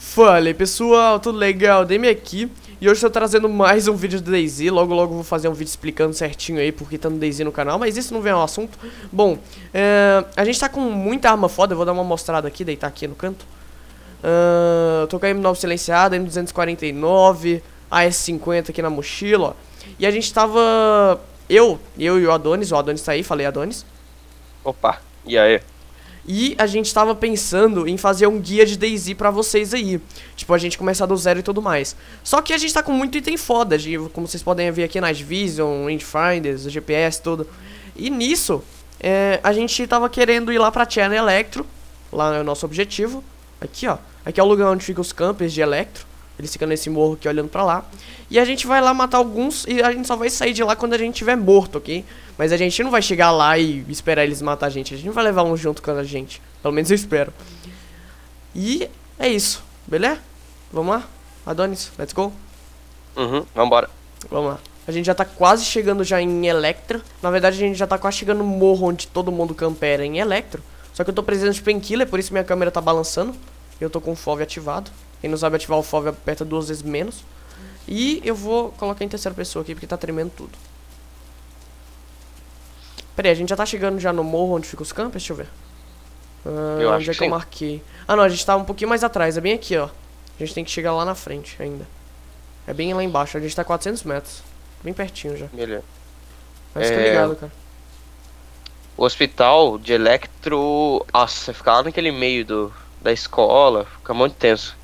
Fala pessoal, tudo legal? Demi aqui e hoje estou trazendo mais um vídeo do DayZ Logo logo vou fazer um vídeo explicando certinho aí porque tá no DayZ no canal Mas isso não vem ao assunto Bom, é, a gente tá com muita arma foda, eu vou dar uma mostrada aqui, deitar aqui no canto uh, Tô com a M9 silenciada, M249, AS50 aqui na mochila ó. E a gente tava, eu, eu e o Adonis, o Adonis tá aí, falei Adonis Opa, e aí? E a gente tava pensando em fazer um guia de DayZ pra vocês aí. Tipo, a gente começar do zero e tudo mais. Só que a gente tá com muito item foda, como vocês podem ver aqui, Night Vision, Rangefinders, GPS, tudo. E nisso, é, a gente tava querendo ir lá pra China Electro. Lá é o nosso objetivo. Aqui, ó. Aqui é o lugar onde ficam os campers de Electro. Eles ficam nesse morro aqui olhando pra lá. E a gente vai lá matar alguns e a gente só vai sair de lá quando a gente tiver morto, ok? Mas a gente não vai chegar lá e esperar eles matar a gente. A gente não vai levar um junto com a gente. Pelo menos eu espero. E é isso, beleza? Vamos lá? Adonis, let's go? Uhum, vambora. Vamos lá. A gente já tá quase chegando já em Electra. Na verdade, a gente já tá quase chegando no morro onde todo mundo campera em Electro. Só que eu tô precisando de painkiller, por isso minha câmera tá balançando. Eu tô com o FOV ativado. Quem não sabe ativar o FOV aperta duas vezes menos. E eu vou colocar em terceira pessoa aqui, porque tá tremendo tudo. Pera aí, a gente já tá chegando já no morro onde fica os campos? Deixa eu ver. Ah, eu onde é que, que eu marquei? Ah, não, a gente tá um pouquinho mais atrás. É bem aqui, ó. A gente tem que chegar lá na frente ainda. É bem lá embaixo. A gente tá 400 metros. Bem pertinho já. Beleza. Mas é... fica ligado, cara. O hospital de Electro... Nossa, fica lá naquele meio do, da escola. Fica muito tenso.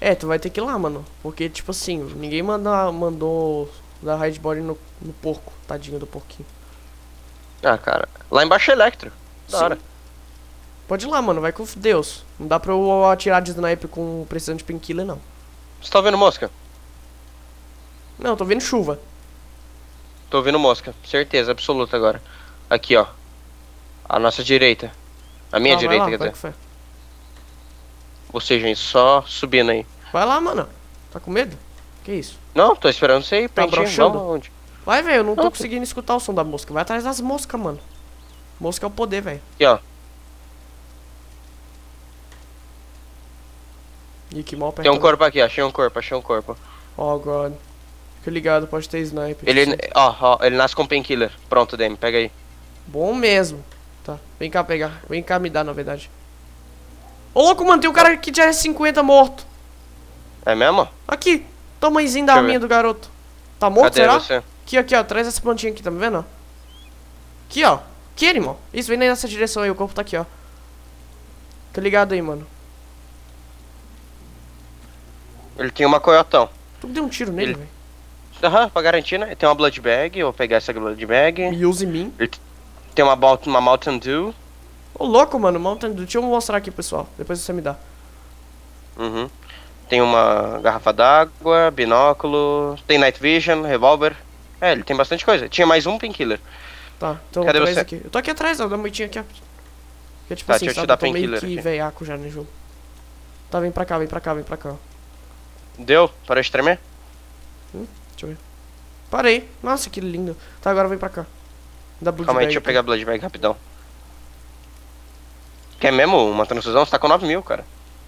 É, tu vai ter que ir lá, mano. Porque, tipo assim, ninguém manda, mandou dar raidboard no, no porco. Tadinho do porquinho. Ah, cara. Lá embaixo é Electro. Da hora. Pode ir lá, mano. Vai com Deus. Não dá pra eu atirar de sniper com precisando de painkiller, não. Você tá vendo mosca? Não, tô vendo chuva. Tô vendo mosca. Certeza absoluta agora. Aqui, ó. A nossa direita. A minha ah, direita, lá, quer dizer. Ou seja, só subindo aí. Vai lá, mano. Tá com medo? Que isso? Não, tô esperando você ir. Tá broxando? Onde? Vai, velho. Eu não tô não, conseguindo escutar o som da mosca. Vai atrás das moscas, mano. Mosca é o poder, velho. Aqui, ó. Ih, que mal Tem um corpo aqui, achei um corpo, achei um corpo. Oh, God. Fica ligado, pode ter sniper. Ele, ó, ó, ele nasce com painkiller. Pronto, Demi, pega aí. Bom mesmo. Tá, vem cá pegar. Vem cá me dar, na verdade. Ô, louco, mano, tem um cara aqui de R50 morto. É mesmo? Aqui, tamanhozinho da minha do garoto. Tá morto, Cadê será? Você? Aqui, aqui, ó, traz essa plantinha aqui, tá me vendo? Aqui, ó. Aqui, irmão. Isso, vem nessa direção aí, o corpo tá aqui, ó. Fica ligado aí, mano. Ele tem uma coiotão. Tu deu um tiro nele, velho. Aham, uhum, pra garantir, né? Tem uma blood bag, eu vou pegar essa blood bag. Use mim. Ele tem uma, uma Mountain Dew. Ô, louco, mano, Mountain Dew. Deixa eu mostrar aqui, pessoal. Depois você me dá. Uhum. Tem uma garrafa d'água, binóculo, tem night vision, revólver. É, ele tem bastante coisa. Tinha mais um painkiller. Tá, então Cadê você? Aqui. Eu tô aqui atrás, ó, da moitinha aqui, ó. É tipo tá, assim, deixa eu te dar painkiller. meio que veiaco já no jogo. Tá, vem pra cá, vem pra cá, vem pra cá. Deu? Parou de tremer? Hum, deixa eu ver. Parei. Nossa, que lindo. Tá, agora vem pra cá. Dá Calma aí, deixa eu pegar a Blood Bag rapidão. Quer mesmo uma transfusão? Você tá com 9 mil, cara.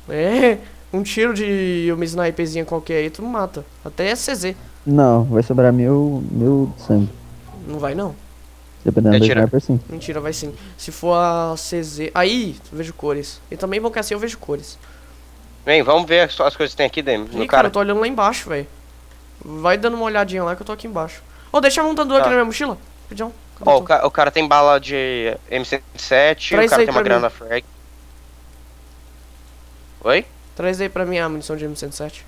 É, um tiro de uma sniperzinha qualquer aí, tu mata. Até CZ. Não, vai sobrar mil, mil de sangue. Não vai não. Dependendo é, do sniper, sim. Mentira, vai sim. Se for a CZ... Aí, eu vejo cores. E também que assim eu vejo cores. Vem, vamos ver as coisas que tem aqui dentro. Ih, cara, cara, eu tô olhando lá embaixo, velho. Vai dando uma olhadinha lá que eu tô aqui embaixo. Ô, oh, deixa montando tá. aqui na minha mochila. Rapidão. Ó, oh, o, o, cara tem bala de M107, o cara tem uma grana frag. Oi? Traz aí pra mim a munição de M107.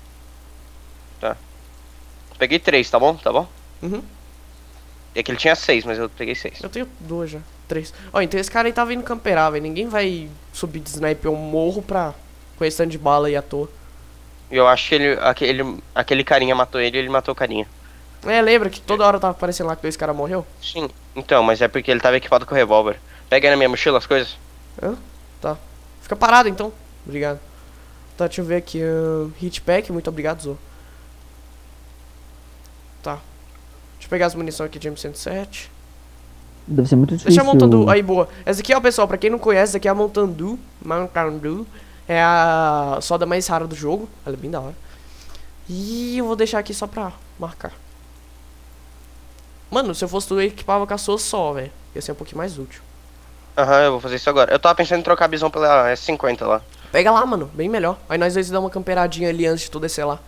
Tá. Peguei três, tá bom? Tá bom? Uhum. É que ele tinha seis, mas eu peguei seis. Eu tenho duas já. Três. Ó, então esse cara aí tava indo camperar, velho. Ninguém vai subir de sniper um morro pra... Com esse tanto de bala aí à toa. Eu acho que ele, aquele, aquele carinha matou ele e ele matou o carinha. É, lembra que toda hora tava aparecendo lá que dois caras morreu? Sim, então, mas é porque ele tava equipado com o revólver. Pega aí na minha mochila as coisas. Hã? Tá. Fica parado então. Obrigado. Tá, deixa eu ver aqui. Uh, hitpack, muito obrigado, Zo. Tá. Deixa eu pegar as munições aqui de M107. Deve ser muito difícil. Deixa eu montando. Aí, boa. Essa aqui, ó, pessoal, pra quem não conhece, essa aqui é a Montandu. Montandu. É a soda mais rara do jogo. Ela é bem da hora. E eu vou deixar aqui só pra marcar. Mano, se eu fosse tu, eu equipava com a sua só, velho. Ia ser um pouquinho mais útil. Aham, eu vou fazer isso agora. Eu tava pensando em trocar a bisão pela S50 lá. Pega lá, mano. Bem melhor. Aí nós dois dá uma camperadinha ali antes de tu descer lá.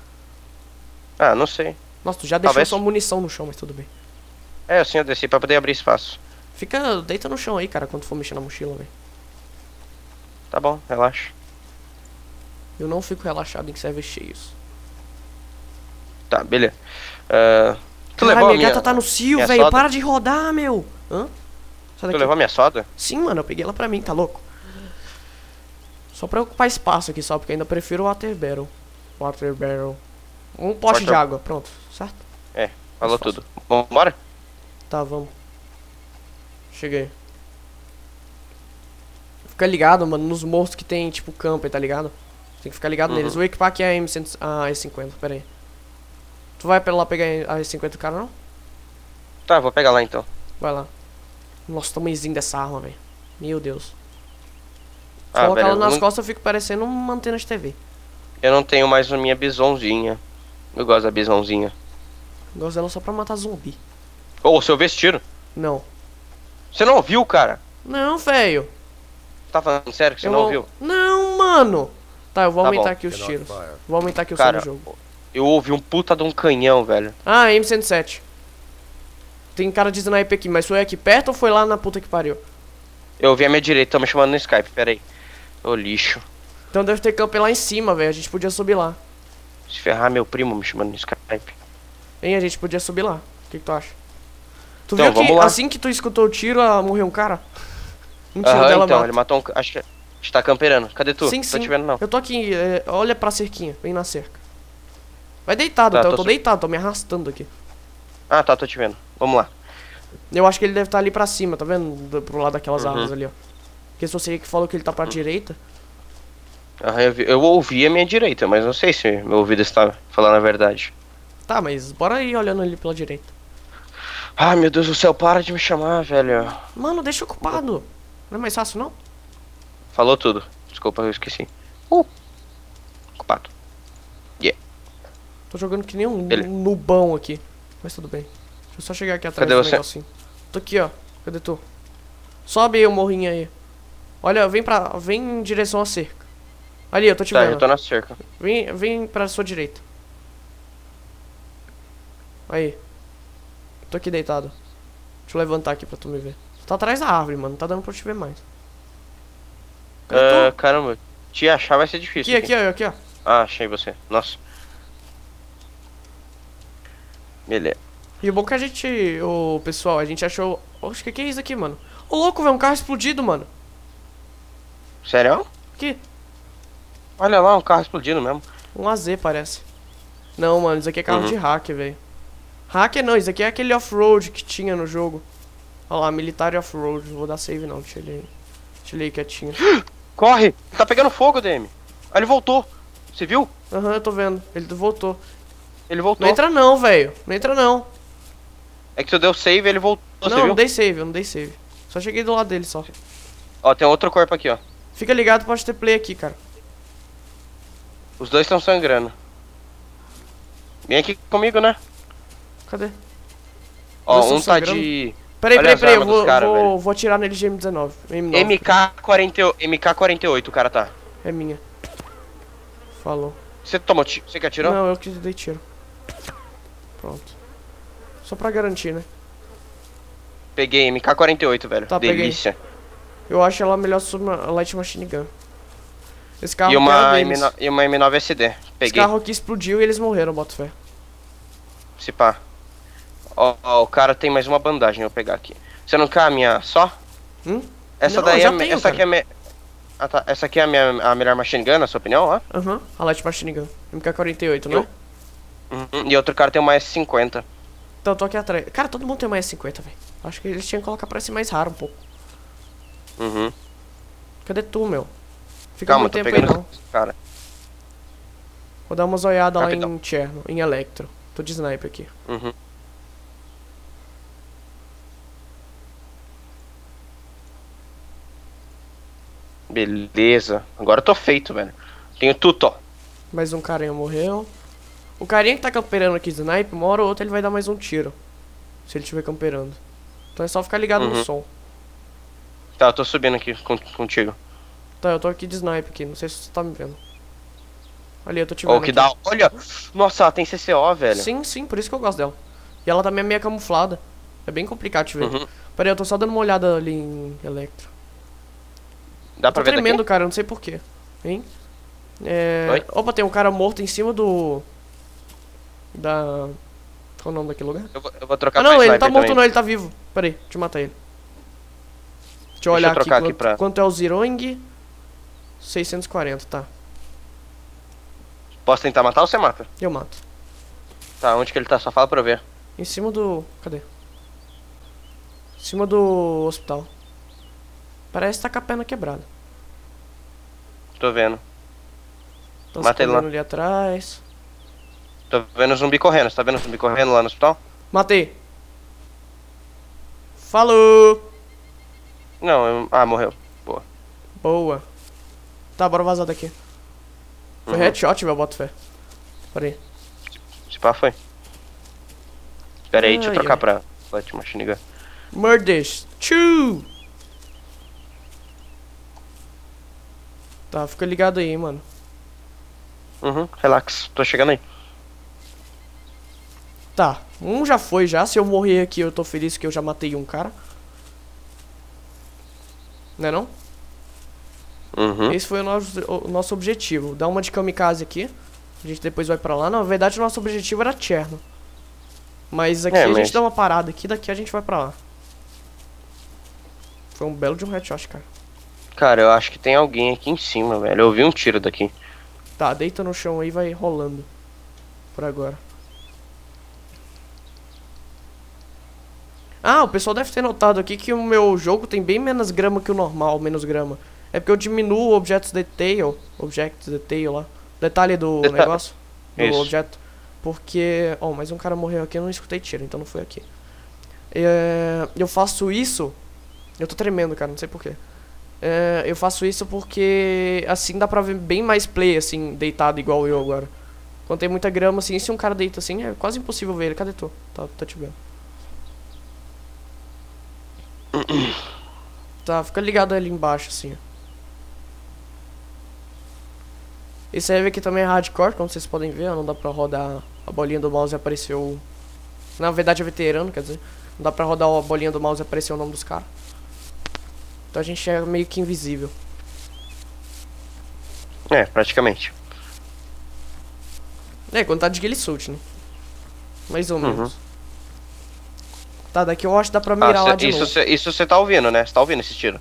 Ah, não sei. Nossa, tu já deixou Talvez... sua munição no chão, mas tudo bem. É, assim eu desci pra poder abrir espaço. Fica, deita no chão aí, cara, quando for mexer na mochila, velho. Tá bom, relaxa. Eu não fico relaxado em servers cheios. Tá, beleza. Uh, tu Caralho, levou minha, minha gata tá no cio, velho. Para de rodar, meu. Hã? Tu levou minha soda? Sim, mano, eu peguei ela pra mim, tá louco? Só pra ocupar espaço aqui só, porque ainda prefiro o Water Barrel. Water Barrel. Um pote Water... de água, pronto, certo? É, falou tudo. Vambora? Tá, vamos. Cheguei. Fica ligado, mano, nos morros que tem, tipo, camper, tá ligado? Tem que ficar ligado uhum. neles. Vou equipar aqui a M100, a E50, pera aí. Tu vai pra lá pegar a E50 cara, não? Tá, vou pegar lá então. Vai lá. Nossa, tamanhozinho dessa arma, velho. Meu Deus. Se ah, colocar ela nas não... costas, eu fico parecendo uma antena de TV. Eu não tenho mais a minha bisonzinha. Eu gosto da bisonzinha. Eu gosto dela só pra matar zumbi. Ô, oh, seu vestido? Não. Você não ouviu, cara? Não, velho. Tá falando sério que você eu não vou... ouviu? Não, mano. Tá, eu vou tá aumentar bom. aqui os tiros. Vou aumentar aqui o cara, som do jogo. Eu ouvi um puta de um canhão, velho. Ah, M107. Tem cara de sniper aqui, mas foi aqui perto ou foi lá na puta que pariu? Eu ouvi a minha direita, tão me chamando no Skype, pera aí. Ô lixo. Então deve ter campo lá em cima, velho. A gente podia subir lá. Se ferrar meu primo me chamando no Skype. Hein, a gente podia subir lá. O que, que tu acha? Tu então, viu que lá. assim que tu escutou o tiro, morreu um cara? Um tiro Aham, dela então, mata. ele matou um... Acho que... Está camperando. Cadê tu? Sim, sim. Tô te vendo, não. Eu tô aqui. É, olha pra cerquinha. Vem na cerca. Vai deitado, tá, então. Eu tô, tô deitado. Tô me arrastando aqui. Ah, tá. Tô te vendo. Vamos lá. Eu acho que ele deve estar tá ali pra cima, tá vendo? Pro lado daquelas uhum. árvores ali, ó. Porque se você que falou que ele tá pra uhum. direita. Ah, eu, vi, eu ouvi a minha direita, mas não sei se meu ouvido está falando a verdade. Tá, mas bora ir olhando ali pela direita. Ai, meu Deus do céu, para de me chamar, velho. Mano, deixa ocupado. Não é mais fácil, não? Falou tudo. Desculpa, eu esqueci. Uh. Ocupado. Tô jogando que nem um, um nubão aqui. Mas tudo bem. Deixa eu só chegar aqui atrás Cadê do você? Tô aqui, ó. Cadê tu? Sobe aí o morrinho aí. Olha, vem pra. Vem em direção à cerca. Ali, eu tô te tá, vendo. eu tô na cerca. Vem, vem pra sua direita. Aí. Tô aqui deitado. Deixa eu levantar aqui pra tu me ver. Tu tá atrás da árvore, mano. Não tá dando pra te ver mais. Uh, caramba, te achar vai ser difícil. Aqui, aqui, aqui, ó, aqui, ó. Ah, achei você. Nossa. Beleza. E o bom que a gente, o pessoal, a gente achou. Oxe, que que é isso aqui, mano? Ô louco, velho, um carro explodido, mano. Sério? Aqui. Olha lá, um carro explodindo mesmo. Um AZ parece. Não, mano, isso aqui é carro uhum. de hack, velho. Hacker não, isso aqui é aquele off-road que tinha no jogo. Olha lá, militar off-road. Não vou dar save não, deixa ele, deixa ele aí quietinho. Corre! Tá pegando fogo, DM. Ah, ele voltou. Você viu? Aham, uhum, eu tô vendo. Ele voltou. Ele voltou. Não entra não, velho. Não entra não. É que tu deu save ele voltou, Não, não dei save, eu não dei save. Só cheguei do lado dele, só. Ó, tem outro corpo aqui, ó. Fica ligado, pode ter play aqui, cara. Os dois estão sangrando. Vem aqui comigo, né? Cadê? Ó, um tá de... Peraí, peraí, peraí, eu vou, cara, vou, vou atirar nele de M19. M9. MK40, MK48 o cara tá. É minha. Falou. Você tomou Você que atirou? Não, eu que dei tiro. Pronto. Só pra garantir, né? Peguei MK48, velho. Tá, Delícia. Peguei. Eu acho ela melhor sobre a Light Machine Gun. Esse carro e uma, M9, e uma M9 SD. Peguei. Esse carro aqui explodiu e eles morreram, boto fé. Se pá. Ó, ó, o cara tem mais uma bandagem, eu vou pegar aqui. Você não quer a minha só? Hum? Essa não, daí é, tenho, essa aqui é minha... Ah, tá. Essa aqui é a, minha, a melhor machine gun, na sua opinião, ó? Aham, uhum. a light machine gun. MK48, não é? Uhum. E outro cara tem uma S50. Então eu tô aqui atrás. Cara, todo mundo tem uma S50, velho. Acho que eles tinham que colocar pra ser mais raro um pouco. Uhum. Cadê tu, meu? Fica Calma, muito tempo aí não. Cara. Vou dar uma olhadas lá em Cherno, em Electro. Tô de sniper aqui. Uhum. Beleza. Agora eu tô feito, velho. Tenho tudo, ó. Mais um carinha morreu. O carinha que tá camperando aqui snipe, uma hora ou outra ele vai dar mais um tiro. Se ele estiver camperando. Então é só ficar ligado uhum. no som. Tá, eu tô subindo aqui contigo. Tá, eu tô aqui de snipe aqui, não sei se você tá me vendo. Ali, eu tô te vendo. Oh, que dá. Olha! Nossa, ela tem CCO, velho. Sim, sim, por isso que eu gosto dela. E ela também é meio camuflada. É bem complicado de ver. Uhum. Pera aí, eu tô só dando uma olhada ali em Electro. Dá pra ver tremendo, daqui? cara, eu não sei porquê. Hein? É... Oi? Opa, tem um cara morto em cima do... Da... Qual o nome daquele lugar? Eu vou, eu vou trocar Ah, não, ele tá morto também. não, ele tá vivo. Pera aí, deixa eu matar ele. Deixa eu olhar eu aqui, quanto, aqui pra... quanto é o Zirong. 640, tá. Posso tentar matar ou você mata? Eu mato. Tá, onde que ele tá? Só fala pra eu ver. Em cima do... Cadê? Em cima do hospital. Parece que tá com a perna quebrada. Tô vendo. Matei ele lá. ali atrás. Tô vendo zumbi correndo. Você tá vendo zumbi correndo lá no hospital? Matei. Falou! Não, eu... Ah, morreu. Boa. Boa. Tá, bora vazar daqui. Foi uhum. headshot, meu boto fé. Pera aí. Se pá, foi. Pera aí, deixa eu trocar ai. pra Flat Machine Gun. Murders. Choo! Tá, fica ligado aí, mano. Uhum, relax. Tô chegando aí. Tá, um já foi já. Se eu morrer aqui, eu tô feliz que eu já matei um cara. Né não? Uhum. Esse foi o nosso, o nosso objetivo. Dar uma de kamikaze aqui. A gente depois vai pra lá. Na verdade, o nosso objetivo era Cherno. Mas aqui é, a mas... gente dá uma parada aqui, daqui a gente vai pra lá. Foi um belo de um headshot, cara. Cara, eu acho que tem alguém aqui em cima, velho. Eu ouvi um tiro daqui. Tá, deita no chão aí vai rolando. Por agora. Ah, o pessoal deve ter notado aqui que o meu jogo tem bem menos grama que o normal, menos grama. É porque eu diminuo o Objects Detail, Objects Detail lá, detalhe do Deta negócio, do Isso. objeto. Porque, ó, oh, mais um cara morreu aqui, eu não escutei tiro, então não foi aqui. É, eu faço isso, eu tô tremendo, cara, não sei porquê. É, eu faço isso porque, assim, dá pra ver bem mais play, assim, deitado igual eu agora. Quando tem muita grama, assim, se um cara deita assim, é quase impossível ver ele. Cadê tu? Tá, tá te vendo. Tá, fica ligado ali embaixo, assim. Esse serve aqui também é hardcore, como vocês podem ver, não dá pra rodar a bolinha do mouse e apareceu... Na verdade é veterano, quer dizer, não dá pra rodar a bolinha do mouse e aparecer o nome dos caras. Então a gente é meio que invisível. É, praticamente. É, quando tá de Gilly Suit, né? Mais ou menos. Uhum. Tá, daqui eu acho que dá pra mirar ah, lá de isso novo. Cê, isso você tá ouvindo, né? Você tá ouvindo esse tiro?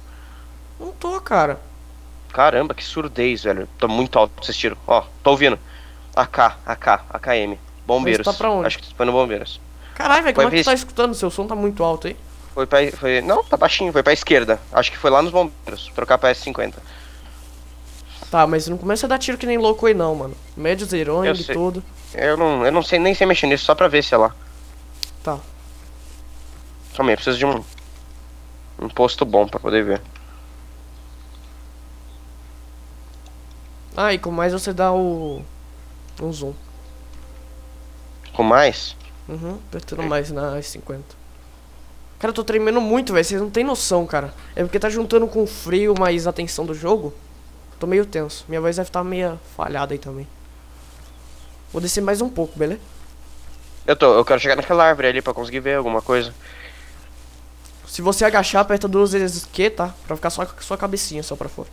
Não tô, cara. Caramba, que surdez, velho. Tá muito alto esse tiro. Ó, tô ouvindo. AK, AK, AKM. Bombeiros. Mas tá pra onde? Acho que tu foi no bombeiros. Caralho, velho, como é que tu tá escutando? Seu som tá muito alto aí. Foi pra. Foi, não, tá baixinho, foi pra esquerda. Acho que foi lá nos bombeiros. Trocar pra S50. Tá, mas não começa a dar tiro que nem louco aí não, mano. Médio zerão e tudo. Eu não, eu não sei nem sei mexer nisso, só pra ver se é lá. Tá. Calma aí, preciso de um. Um posto bom pra poder ver. Ah, e com mais você dá o. Um zoom. Com mais? Uhum, apertando é. mais na S50. Cara, eu tô tremendo muito, velho. Vocês não tem noção, cara. É porque tá juntando com o frio mais a tensão do jogo. Tô meio tenso. Minha voz deve estar tá meio falhada aí também. Vou descer mais um pouco, beleza? Eu tô, eu quero chegar naquela árvore ali pra conseguir ver alguma coisa. Se você agachar, aperta duas vezes Q, tá? Pra ficar só com a sua cabecinha só pra fora.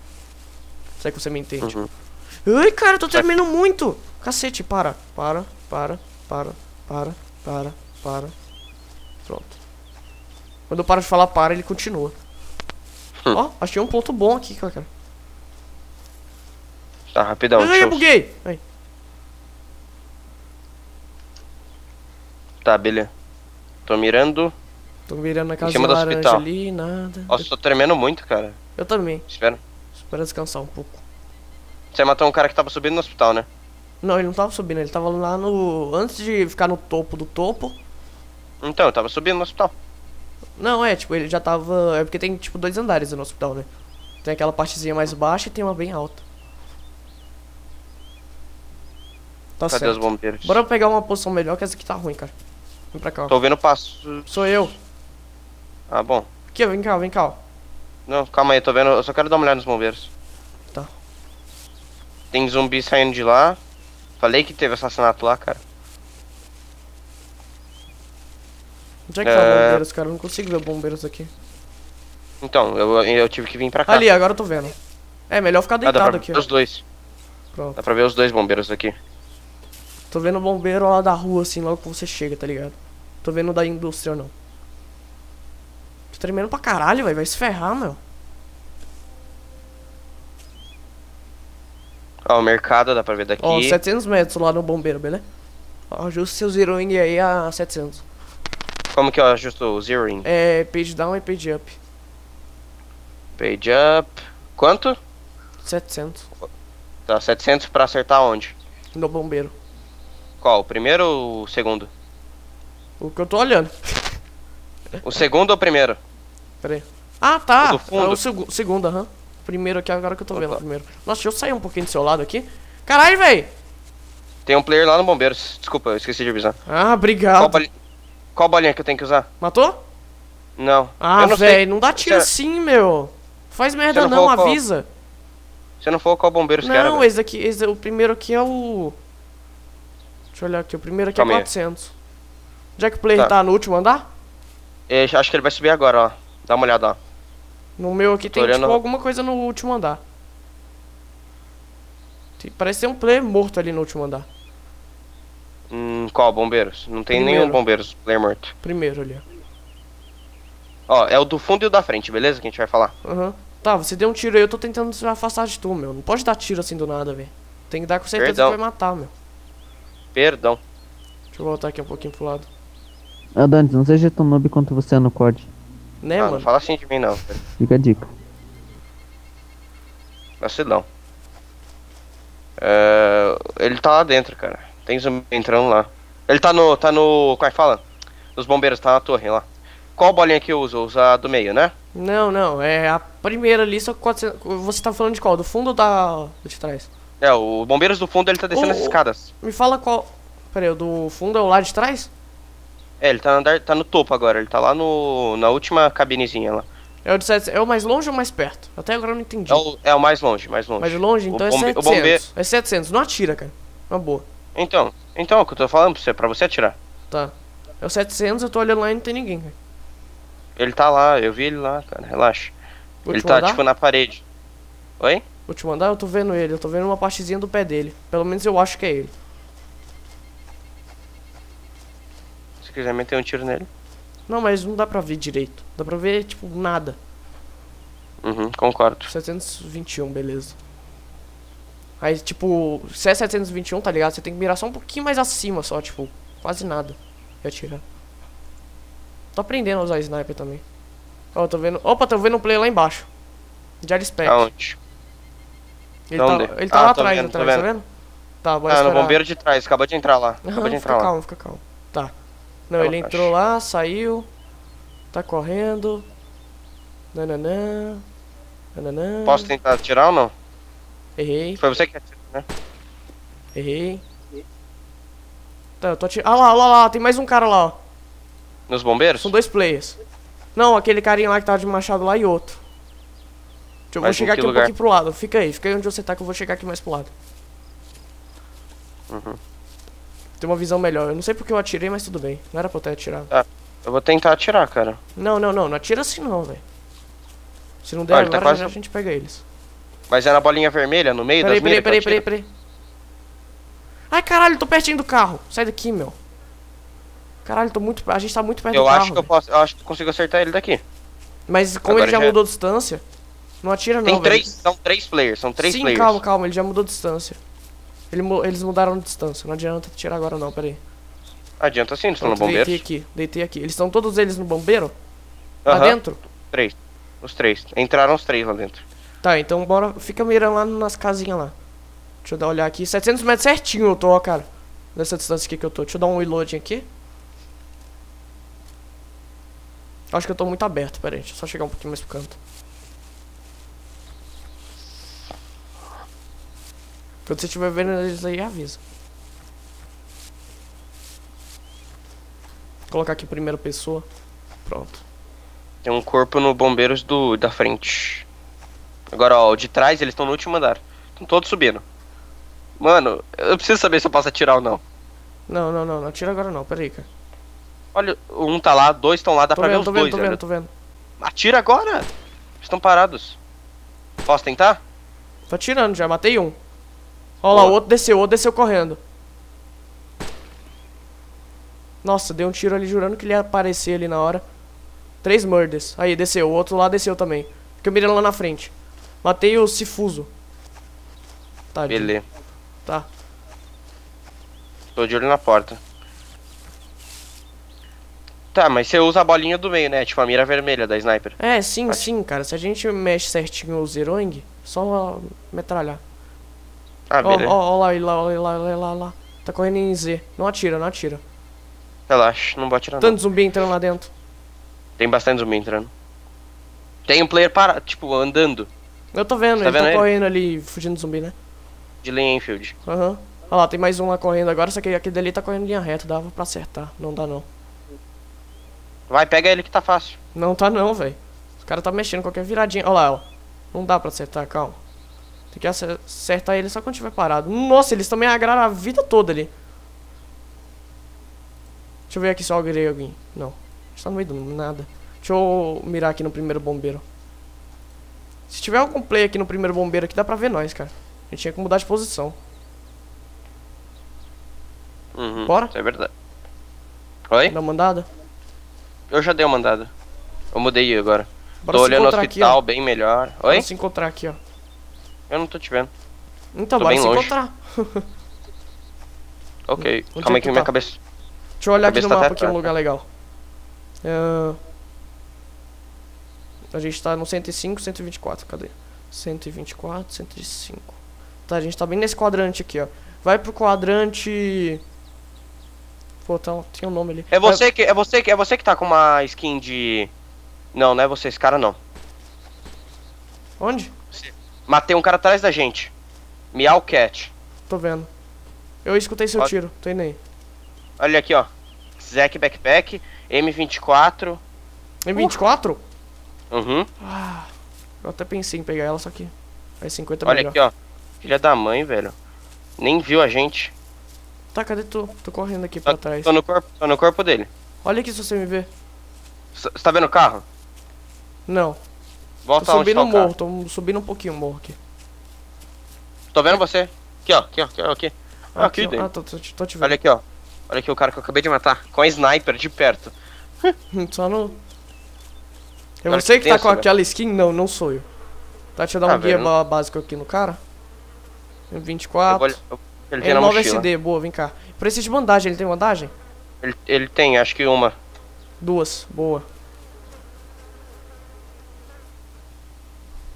Será que você me entende? Uhum. Ai, cara, eu tô tremendo muito. Cacete, para. Para, para, para, para, para, para. Pronto. Quando eu paro de falar para, ele continua. Hum. Ó, achei um ponto bom aqui, cara. Tá, rapidão. Ai, eu buguei. Aí. Tá, beleza. Tô mirando. Tô mirando na casa do hospital. ali, nada. Nossa, eu... tô tremendo muito, cara. Eu também. Espera. Espera descansar um pouco. Você matou um cara que tava subindo no hospital, né? Não, ele não tava subindo, ele tava lá no... Antes de ficar no topo do topo. Então, eu tava subindo no hospital. Não, é, tipo, ele já tava... É porque tem, tipo, dois andares no hospital, né? Tem aquela partezinha mais baixa e tem uma bem alta. Tá Cadê certo. os bombeiros? Bora pegar uma posição melhor, que essa aqui tá ruim, cara. Vem pra cá. Tô vendo passo. Sou eu. Ah, bom. Aqui, vem cá, vem cá. Não, calma aí, tô vendo. Eu só quero dar uma olhada nos bombeiros. Tá. Tem zumbi saindo de lá. Falei que teve assassinato lá, cara. Onde é que é... tá bombeiros, cara? Eu não consigo ver bombeiros aqui. Então, eu, eu tive que vir pra cá. Ali, agora eu tô vendo. É, melhor ficar deitado ah, dá pra aqui. Ver os dois. Pronto. Dá pra ver os dois bombeiros aqui. Tô vendo o bombeiro lá da rua, assim, logo que você chega, tá ligado? Tô vendo da indústria, não. Tremendo pra caralho, velho. Vai se ferrar, meu. Ó, o mercado dá pra ver daqui. Ó, 700 metros lá no bombeiro, beleza? Ó, ajuste seu zeroing aí a 700. Como que eu ajusto o zeroing? É, page down e page up. Page up. Quanto? 700. Tá, 700 pra acertar onde? No bombeiro. Qual? O primeiro ou o segundo? O que eu tô olhando. O segundo ou o primeiro? Pera aí. Ah, tá. O é o seg segundo, aham. Uhum. Primeiro aqui, agora que eu tô Opa. vendo primeiro. Nossa, deixa eu sair um pouquinho do seu lado aqui. Caralho, véi! Tem um player lá no Bombeiros. Desculpa, eu esqueci de avisar. Ah, obrigado. Qual, boli... Qual bolinha que eu tenho que usar? Matou? Não. Ah, velho, não dá tiro assim, meu. Faz merda não, não avisa. Você não falou qual bombeiro não, Não, esse aqui, esse, o primeiro aqui é o... Deixa eu olhar aqui, o primeiro aqui é Calma é 400. Onde é que o player tá. tá no último andar? Eu acho que ele vai subir agora, ó. Dá uma olhada, ó. No meu aqui Tô tem, olhando... tipo, alguma coisa no último andar. Parece ter um player morto ali no último andar. Hum, qual? Bombeiros? Não tem Primeiro. nenhum bombeiros player morto. Primeiro ali, ó. é o do fundo e o da frente, beleza? Que a gente vai falar. Aham. Uhum. Tá, você deu um tiro aí, eu tô tentando se afastar de tu, meu. Não pode dar tiro assim do nada, velho. Tem que dar com certeza Perdão. que vai matar, meu. Perdão. Deixa eu voltar aqui um pouquinho pro lado. Ah, Dante, não seja tão noob quanto você é no COD. Né, ah, mano? Não fala assim de mim, não. Fica a dica. Vacilão. É... Ele tá lá dentro, cara. Tem zumbi entrando lá. Ele tá no. tá no. Como é que fala? Nos bombeiros, tá na torre lá. Qual bolinha que eu uso? Usa a do meio, né? Não, não. É a primeira ali, só que você tá falando de qual? Do fundo ou da. de trás? É, o bombeiros do fundo ele tá descendo o, as escadas. Me fala qual. Pera aí, o do fundo é o lá de trás? É, ele tá, andar, tá no topo agora, ele tá lá no, na última cabinezinha lá. É o, de 700, é o mais longe ou mais perto? Até agora eu não entendi. É o, é o mais longe, mais longe. Mais longe? Então o é bombe, 700. Bombe... É 700, não atira, cara. Uma boa. Então, então é o que eu tô falando pra você, pra você atirar. Tá. É o 700, eu tô olhando lá e não tem ninguém, cara. Ele tá lá, eu vi ele lá, cara, relaxa. Vou ele tá, mandar? tipo, na parede. Oi? Vou te eu tô vendo ele, eu tô vendo uma partezinha do pé dele. Pelo menos eu acho que é ele. Se quiser meter um tiro nele. Não, mas não dá pra ver direito. Dá pra ver, tipo, nada. Uhum, concordo. 721, beleza. Aí, tipo, se é 721, tá ligado? Você tem que mirar só um pouquinho mais acima, só, tipo, quase nada. E atirar. Tô aprendendo a usar sniper também. Ó, tô vendo. Opa, tô vendo um player lá embaixo. De Spec. Aonde? Ele tá, ele tá ah, lá atrás, vendo, atrás, tá vendo? Tá, bora Ah, esperar. no bombeiro de trás, acabou de entrar lá. Acabou de entrar fica lá. calmo, fica calmo. Tá. Não, ele entrou lá, saiu. Tá correndo. Nananã. Nananã. Posso tentar atirar ou não? Errei. Foi você que atirou, né? Errei. Tá, eu tô atirando. Ah lá, lá, lá, tem mais um cara lá, ó. Nos bombeiros? São dois players. Não, aquele carinha lá que tava de machado lá e outro. Eu vou chegar aqui lugar? um pouquinho pro lado. Fica aí, fica aí onde você tá que eu vou chegar aqui mais pro lado. Uhum. Tem uma visão melhor. Eu não sei porque eu atirei, mas tudo bem. Não era pra eu ter atirado. Tá. Eu vou tentar atirar, cara. Não, não, não. Não atira assim não, velho. Se não der ah, agora, tá quase... a gente pega eles. Mas é na bolinha vermelha, no meio peraí, das peraí, peraí, peraí, peraí, peraí. Ai, caralho, tô pertinho do carro. Sai daqui, meu. Caralho, tô muito... A gente tá muito perto eu do carro. Eu acho que eu posso... Eu acho que consigo acertar ele daqui. Mas como agora ele já, já mudou distância... Não atira Tem não, três. São três players, são três Sim, players. calma, calma, ele já mudou distância. Ele, eles mudaram de distância, não adianta tirar agora não, peraí. Adianta sim, eles estão no bombeiro. Deitei aqui, deitei aqui. Eles estão todos eles no bombeiro? Lá dentro? Três. Os três. Entraram os três lá dentro. Tá, então bora, fica mirando lá nas casinhas lá. Deixa eu dar uma olhar aqui. 700 metros certinho eu tô, ó, cara. Nessa distância aqui que eu tô. Deixa eu dar um reloading aqui. Acho que eu tô muito aberto, peraí. Deixa eu só chegar um pouquinho mais pro canto. Quando você estiver vendo eles aí, avisa. Vou colocar aqui primeira pessoa. Pronto. Tem um corpo no bombeiros do da frente. Agora, ó, o de trás, eles estão no último andar. Estão todos subindo. Mano, eu preciso saber se eu posso atirar ou não. Não, não, não, não atira agora não, peraí, cara. Olha, um tá lá, dois estão lá, dá tô pra vendo, ver os tô dois, vendo, tô vendo, tô vendo. Atira agora! Estão parados. Posso tentar? Tô atirando já, matei um. Ó lá, o outro desceu, o outro desceu correndo. Nossa, dei um tiro ali jurando que ele ia aparecer ali na hora. Três murders. Aí, desceu. O outro lá desceu também. Fica mirando lá na frente. Matei o Sifuso. Tadinho. Beleza. Tá. Tô de olho na porta. Tá, mas você usa a bolinha do meio, né? Tipo a mira vermelha da sniper. É, sim, Pode. sim, cara. Se a gente mexe certinho o Zeroing, só metralhar. Ah, beleza. ó, ó lá, lá, lá, lá, ó lá. Tá correndo em Z. Não atira, não atira. Relaxa, não vou atirar não. Tanto zumbi entrando lá dentro. Tem bastante zumbi entrando. Tem um player para, tipo, andando Eu tô vendo, Tá ele vendo tá ele? correndo ali, fugindo do zumbi, né? de linha Enfield. Aham. Olha lá, tem mais um lá correndo agora, só que aquele dali tá correndo em linha reta, dava pra acertar. Não dá não. Vai, pega ele que tá fácil. Não tá não, velho. Os caras tá mexendo qualquer viradinha. Olha lá, ó. Não dá pra acertar, calma. Tem que acer- acertar ele só quando tiver parado. Nossa, eles também agraram a vida toda ali. Deixa eu ver aqui se eu agrei alguém. Não. A gente tá no meio do nada. Deixa eu mirar aqui no primeiro bombeiro. Se tiver algum play aqui no primeiro bombeiro aqui, dá pra ver nós, cara. A gente tinha que mudar de posição. Uhum, Bora? É verdade. Oi? Dá uma andada? Eu já dei uma mandada. Eu mudei agora. Bora tô olhando o aqui, hospital ó. bem melhor. Oi? se encontrar aqui, ó. Eu não tô te vendo. Então, Tô bora se longe. encontrar. Ok. Onde Calma é aí que que minha tá? cabeça. Deixa eu olhar aqui no tá mapa, aqui um lugar legal. Ah, A gente tá no 105, 124, cadê? 124, 105. Tá, a gente tá bem nesse quadrante aqui, ó. Vai pro quadrante... Pô, tá, tem um nome ali. É Vai- você que é você que é você que tá com uma skin de Não, não é você, esse cara não. Onde? Matei um cara atrás da gente. Meow Cat. Tô vendo. Eu escutei seu Pode- tiro, tô indo aí. Olha aqui, ó. Zack Backpack, M24. M24? Uhum. Ah, eu até pensei em pegar ela, só que... Aí 50 é Olha melhor. aqui, ó. Filha da mãe, velho. Nem viu a gente. Tá, cadê tu? Tô correndo aqui pra Tô, trás. tô no corpo, tô no corpo dele. Olha aqui se você me vê. Você tá vendo o carro? Não, Volta onde subindo tá o morro, tô subindo um pouquinho o morro aqui. Tô vendo você. Aqui, ó. Aqui, ó. Aqui, ó. Aqui, Ah, aqui ó. dentro. Ah, tô, tô, tô te vendo. Olha aqui, ó. Olha aqui o cara que eu acabei de matar. Com a sniper de perto. Só no. É Olha você que que tá com velho. aquela skin? Não, não sou eu. Tá, deixa eu dar Ah, um guia velho. ba- básico aqui no cara. Eu vou, M24. eu- ele tem na mochila. M9SD, boa, vem cá. Precisa de bandagem, ele tem bandagem? Ele, ele tem, acho que uma. Duas, boa.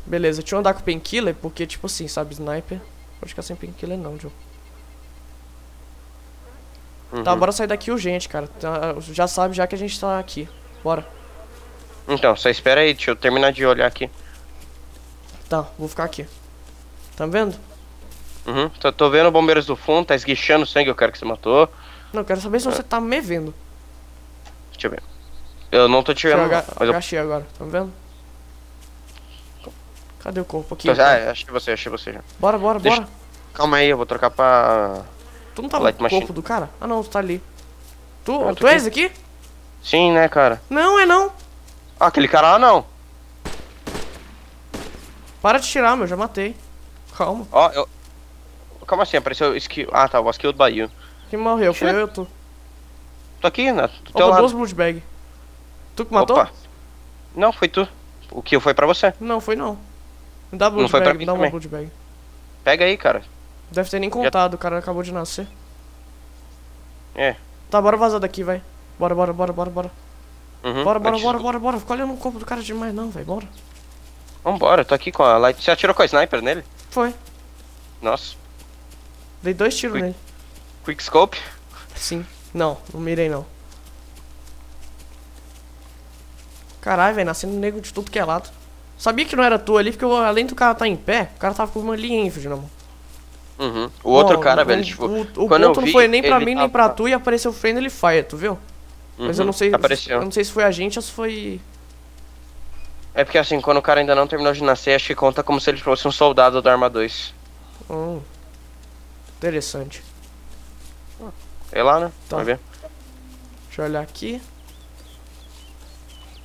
Beleza, deixa eu andar com painkiller, porque, tipo assim, sabe, sniper. Pode ficar sem painkiller não, Joe. Uhum. Tá, bora sair daqui urgente, cara. Tá, já sabe já que a gente tá aqui. Bora. Então, só espera aí, deixa eu terminar de olhar aqui. Tá, vou ficar aqui. Tá vendo? Uhum. Tô, tô vendo bombeiros do fundo, tá esguichando sangue, eu quero que você matou. Não, eu quero saber se você tá me vendo. Deixa eu ver. Eu não tô te vendo, eu mas eu... agachei agora, tá vendo? Cadê o corpo aqui? Tô- Ah, achei você, achei você já. Bora, bora, Deixa- bora. Calma aí, eu vou trocar pra... Tu não tava Light com o machine. corpo do cara? Ah não, tu tá ali. Tu, Eu tô tu és aqui? Sim, né, cara? Não, é não. Ah, aquele cara lá não. Para de tirar, meu, já matei. Calma. Ó, eu... Calma assim, apareceu skill... Ah, tá, o skill do Bahia. Quem morreu? Foi eu e tu. Tô aqui, né? Do teu Opa, lado. duas bag. Tu que matou? Opa. Não, foi tu. O kill foi pra você. Não, foi não. Me dá blood foi pra bag, mim me dá uma bag. Pega aí, cara. Deve ter nem contado, o cara acabou de nascer. É. Tá, bora vazar daqui, vai. Bora, bora, bora, bora, bora. Uhum. Bora, bora, bora, do- bora, bora. Fica olhando o corpo do cara demais não, velho. Bora. Vambora, eu tô aqui com a light. Você atirou com a sniper nele? Foi. Nossa. Dei dois tiros nele. Quick scope. Sim. Não, não mirei não. Caralho, velho, nascendo nego de tudo que é lado. Sabia que não era tu ali, porque eu, além do cara tá em pé, o cara tava com uma linha Enfield na mão. Uhum. O outro cara, velho, tipo. O, o quando ponto vi, não foi nem pra mim, tava... nem pra tu e apareceu Friendly Fire, tu viu? Uhum, Mas eu uhum. não sei. Apareceu. Eu não sei se foi a gente ou se foi. É porque assim, quando o cara ainda não terminou de nascer, acho que conta como se ele fosse um soldado da Arma 2. Hum. Interessante. É lá, né? Tá. Vai ver. Deixa eu olhar aqui.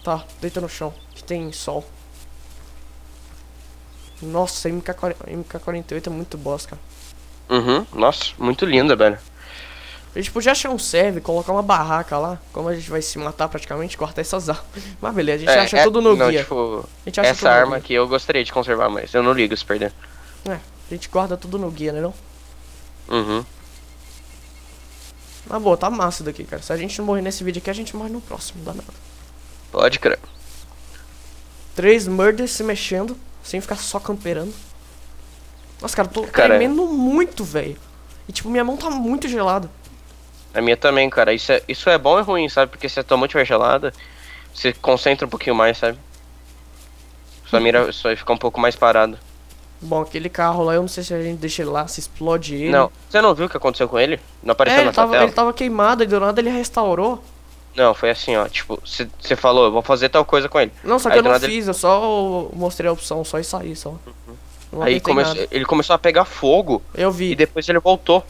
Tá, deita no chão, que tem sol. Nossa, MK, MK48 é muito boss, cara. Uhum, nossa, muito linda, velho. A gente podia achar um serve, colocar uma barraca lá, como a gente vai se matar praticamente, cortar essas armas. Mas beleza, a gente é, acha é, tudo no não, guia. Tipo, essa arma aqui eu gostaria de conservar, mas eu não ligo se perder. É, a gente guarda tudo no guia, né não? Uhum. Mas boa, tá massa daqui, cara. Se a gente não morrer nesse vídeo aqui, a gente morre no próximo, não dá nada. Pode crer. Três murders se mexendo, sem ficar só camperando. Nossa, cara, eu tô cara, tremendo muito, velho. E tipo, minha mão tá muito gelada. A minha também, cara. Isso é, isso é bom e ruim, sabe? Porque se a tua mão estiver gelada, você concentra um pouquinho mais, sabe? Sua mira só fica um pouco mais parado. Bom, aquele carro lá, eu não sei se a gente deixa ele lá, se explode ele. Não, você não viu o que aconteceu com ele? Não apareceu é, na tava, tela? Ele tava queimado e do nada ele restaurou. Não, foi assim, ó. Tipo, você falou, eu vou fazer tal coisa com ele. Não, só que Aí, eu não fiz, ele... eu só mostrei a opção, só isso aí, só. Uhum. Aí ele começou a pegar fogo. Eu vi. E depois ele voltou.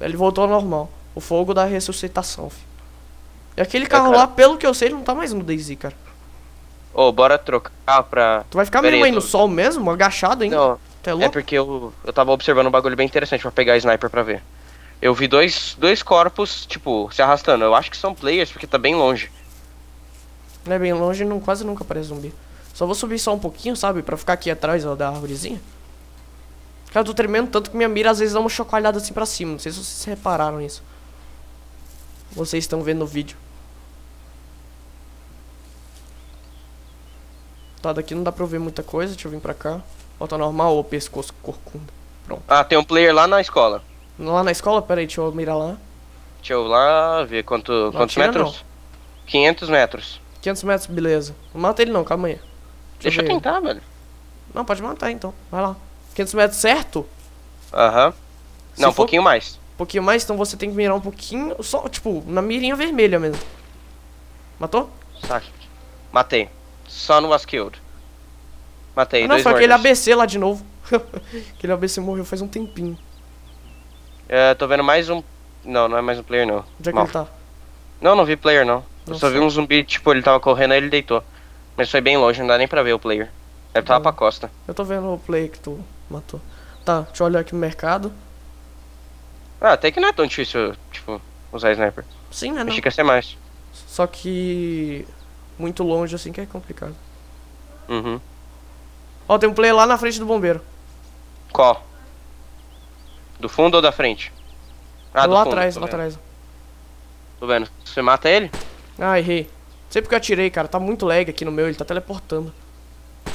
Ele voltou ao normal. O fogo da ressuscitação, filho. E aquele é, carro é, lá, pelo que eu sei, não tá mais no Daisy, cara. Ô, oh, bora trocar pra. Tu vai ficar mesmo aí no sol mesmo, agachado ainda? Não. É, é porque eu, eu tava observando um bagulho bem interessante pra pegar sniper pra ver. Eu vi dois, dois corpos, tipo, se arrastando. Eu acho que são players, porque tá bem longe. Não é bem longe, não, quase nunca aparece zumbi. Só vou subir só um pouquinho, sabe? Pra ficar aqui atrás ó, da árvorezinha. Cara, eu tô tremendo tanto que minha mira às vezes dá uma chocolhada assim pra cima. Não sei se vocês repararam isso. Vocês estão vendo no vídeo. Tá, daqui não dá pra ver muita coisa. Deixa eu vir pra cá. Bota normal ou pescoço corcunda. Pronto. Ah, tem um player lá na escola. Lá na escola? Pera aí, deixa eu mirar lá. Deixa eu lá ver quanto, não, quantos metros. Não. 500 metros. 500 metros, beleza. Não mata ele não, calma aí. Deixa, Deixa eu tentar, velho. Não, pode matar então. Vai lá. 500 metros certo? Aham. Uhum. Não, um pouquinho mais. Um pouquinho mais, então você tem que mirar um pouquinho, só, tipo, na mirinha vermelha mesmo. Matou? Saque. Matei. Son was killed. Matei, ah, não, foi aquele ABC lá de novo. aquele ABC morreu faz um tempinho. É, tô vendo mais um... Não, não é mais um player não. Onde é que Mal. ele tá? Não, não vi player não. Eu só vi um zumbi, tipo, ele tava correndo aí ele deitou. Mas foi bem longe, não dá nem pra ver o player. Deve estar pra costa. Eu tô vendo o player que tu matou. Tá, deixa eu olhar aqui no mercado. Ah, até que não é tão difícil, tipo, usar sniper. Sim, né? Que ia ser mais. Só que. Muito longe assim que é complicado. Uhum. Ó, tem um player lá na frente do bombeiro. Qual? Do fundo ou da frente? Ah, lá fundo, atrás, lá vendo. atrás. Tô vendo. Você mata ele? Ah, errei. Não sei porque eu atirei, cara. Tá muito lag aqui no meu, ele tá teleportando.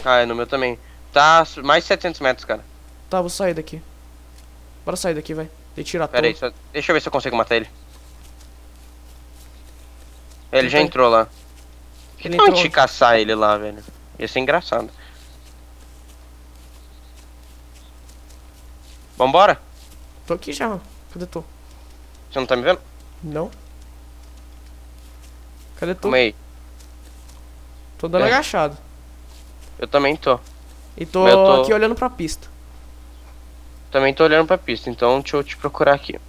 Ah, é no meu também. Tá mais de 700 metros, cara. Tá, vou sair daqui. Bora sair daqui, vai. Deixa tirar Pera aí, só... deixa eu ver se eu consigo matar ele. Ele já entrou lá. Que tal entrou... caçar ele lá, velho? Ia ser engraçado. Vambora? Tô aqui já. Cadê tu? Você não tá me vendo? Não. Cadê tu? Calma aí. Tô dando é. agachado. Eu também tô. E tô, tô, aqui olhando pra pista. Também tô olhando pra pista, então deixa eu te procurar aqui.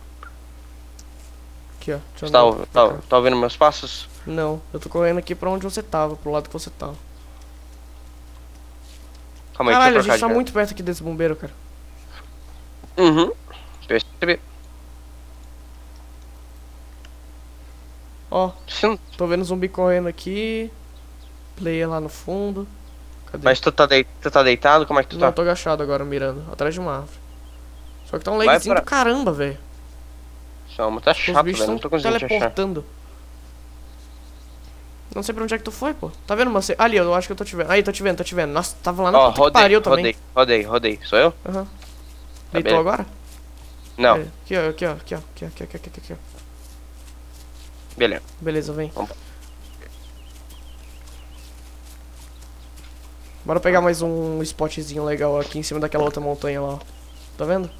Aqui, ó. Você tá, tá, tá ouvindo meus passos? Não, eu tô correndo aqui pra onde você tava, pro lado que você tava. Calma aí, Caralho, a gente tá muito perto aqui desse bombeiro, cara. Uhum. Percebi. Ó, Sim. tô vendo zumbi correndo aqui. Player lá no fundo. Cadê? Mas tu tá, de... tu tá deitado? Como é que tu Não, tá? Não, tô agachado agora, mirando. Atrás de uma árvore. Só que tá um lagzinho pra... do caramba, velho. Chama, tá chato, velho. Não tô conseguindo teleportando. Não sei pra onde é que tu foi, pô. Tá vendo, você? Ali, eu acho que eu tô te vendo. Aí, tô te vendo, tô te vendo. Nossa, tava lá na oh, rodei, pariu também. Rodei, rodei, rodei. Sou eu? Aham. Uhum. Deitou tá agora? Não. Aqui, ó, aqui, ó, aqui, ó, aqui, ó, aqui, aqui, aqui, aqui, ó. Beleza. Beleza, vem. Vamos. Bora pegar mais um spotzinho legal aqui em cima daquela outra montanha lá, ó. Tá vendo?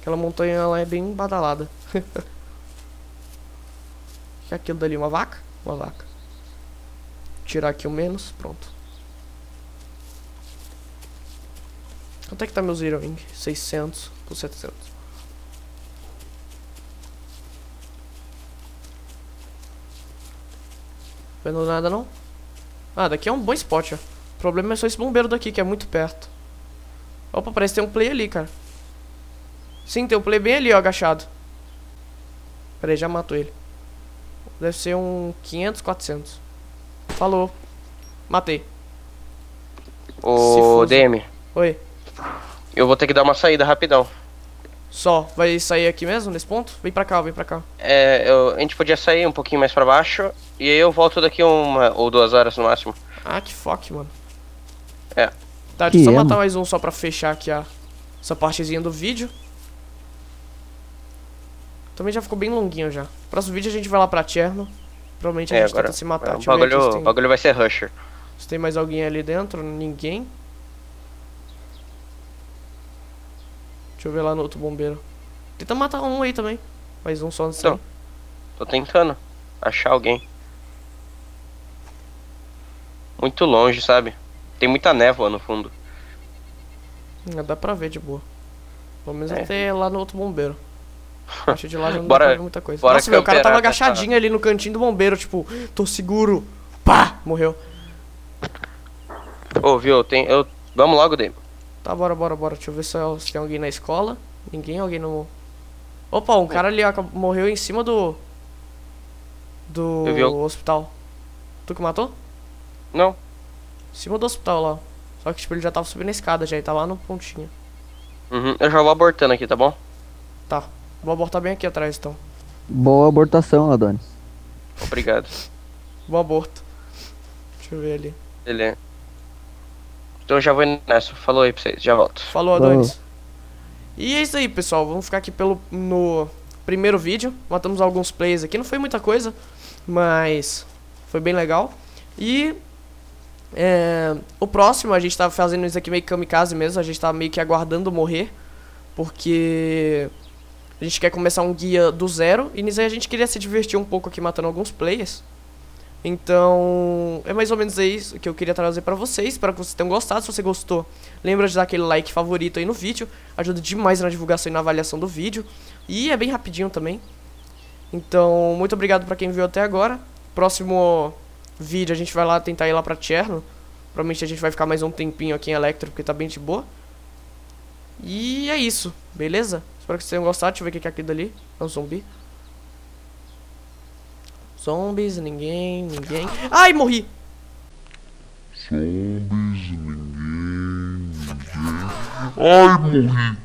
Aquela montanha lá é bem badalada. que é aquilo dali? Uma vaca? Uma vaca. Tirar aqui o menos. Pronto. Quanto é que tá meu Zero Wing? 600 por 700. Vendo nada não? Ah, daqui é um bom spot, ó. O problema é só esse bombeiro daqui, que é muito perto. Opa, parece que tem um play ali, cara. Sim, tem um play bem ali, ó, agachado. Pera aí, já matou ele. Deve ser um 500, 400. Falou. Matei. Ô, DM. Oi. Eu vou ter que dar uma saída rapidão. Só, vai sair aqui mesmo, nesse ponto? Vem pra cá, vem pra cá. É, eu, a gente podia sair um pouquinho mais pra baixo. E aí eu volto daqui uma ou duas horas no máximo. Ah, que fuck, mano. É. Tá, deixa eu só matar mais um só pra fechar aqui a, essa partezinha do vídeo. Também já ficou bem longuinho já. Próximo vídeo a gente vai lá pra Cherno. Provavelmente a é, gente agora, tenta se matar. O bagulho, tem... bagulho vai ser Rusher. Se tem mais alguém ali dentro, ninguém. Deixa eu ver lá no outro bombeiro. Tenta matar um aí também. Mais um só nesse Não. Tô tentando achar alguém. Muito longe, sabe? Tem muita névoa no fundo. Não dá pra ver de boa. Pelo menos é. até lá no outro bombeiro. A partir de lá já não bora, dá pra ver muita coisa. Nossa, meu, o cara tava agachadinho ali no cantinho do bombeiro, tipo, tô seguro. Pá! Morreu. Ô, oh, viu, tem. Eu... Vamos logo, Demo. Tá, bora, bora, bora. Deixa eu ver se, se tem alguém na escola. Ninguém, alguém no. Opa, um cara ali ó, morreu em cima do. Do hospital. Tu que matou? Não. Em cima do hospital lá. Só que tipo, ele já tava subindo a escada já, ele tá lá no pontinho. Uhum, eu já vou abortando aqui, tá bom? Tá. Vou abortar bem aqui atrás então. Boa abortação, Adonis. Obrigado. Bom aborto. Deixa eu ver ali. Beleza. Então eu já vou nessa. Falou aí pra vocês, já volto. Falou, Adonis. E é isso aí, pessoal. Vamos ficar aqui pelo no primeiro vídeo. Matamos alguns plays aqui. Não foi muita coisa, mas foi bem legal. E é, o próximo, a gente tá fazendo isso aqui meio kamikaze mesmo. A gente tá meio que aguardando morrer. Porque a gente quer começar um guia do zero. E nisso aí a gente queria se divertir um pouco aqui matando alguns players. Então, é mais ou menos isso que eu queria trazer pra vocês. Espero que vocês tenham gostado. Se você gostou, lembra de dar aquele like favorito aí no vídeo. Ajuda demais na divulgação e na avaliação do vídeo. E é bem rapidinho também. Então, muito obrigado pra quem viu até agora. Próximo vídeo a gente vai lá tentar ir lá pra Cherno. Provavelmente a gente vai ficar mais um tempinho aqui em Electro, porque tá bem de boa. E é isso, beleza? Espero que vocês tenham gostado. Deixa eu ver o que é aquilo ali. É um zumbi. Zombies, ninguém, ninguém. Ai, morri! Zombies, ninguém, ninguém. Ai, morri!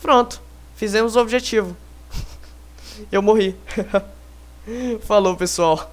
Pronto, fizemos o objetivo. Eu morri. Falou, pessoal.